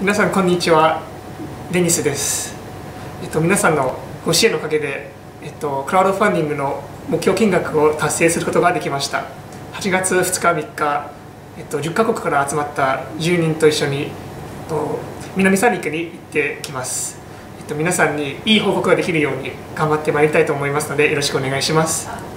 皆さんこんにちは。デニスです、えっと、皆さんのご支援のおかげで、えっと、クラウドファンディングの目標金額を達成することができました。8月2日3日、えっと、10カ国から集まった10人と一緒に、えっと、南三陸に行ってきます、えっと、皆さんにいい報告ができるように頑張ってまいりたいと思いますのでよろしくお願いします。